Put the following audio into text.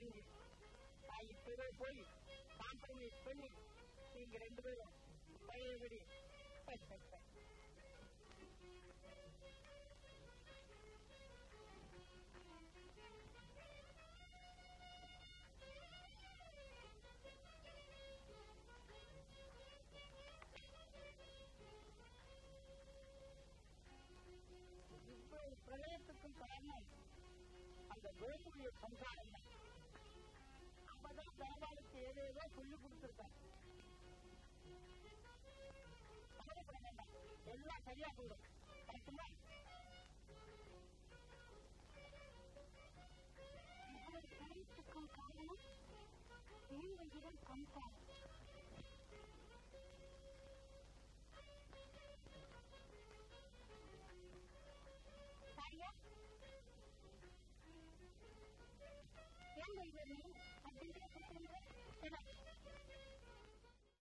தெரிஞ்சு நான் இப்பவே போய் காம்ப்ரமைஸ் பண்ணி நீங்க ரெண்டு பேரும் பழையபடி இவ்வளவு பிரளயத்துக்கும் காரணம் அந்த கோபுரிய சம்சாரம் தான் ஏதேதோ சொல்லி கொடுத்திருக்காங்க கவலைப்பட வேண்டாம். எல்லாம் சரியா போயிடும் கரெக்டுமா இவ்வளவு பிரளயத்துக்கும் காரணம் தேவகிடம் சம்சாரம் தாயா ஏங்க இவரு அப்படின்ற சொல்றீங்க